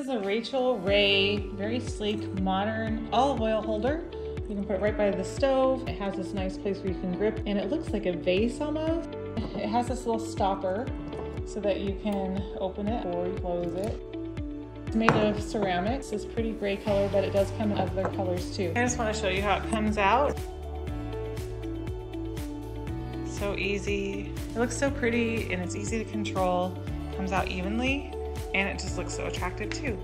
is a Rachael Ray, very sleek, modern olive oil holder. You can put it right by the stove. It has this nice place where you can grip, and it looks like a vase almost. It has this little stopper so that you can open it or close it. It's made of ceramics. It's pretty gray color, but it does come in other colors too. I just want to show you how it comes out. So easy. It looks so pretty and it's easy to control. Comes out evenly and it just looks so attractive too.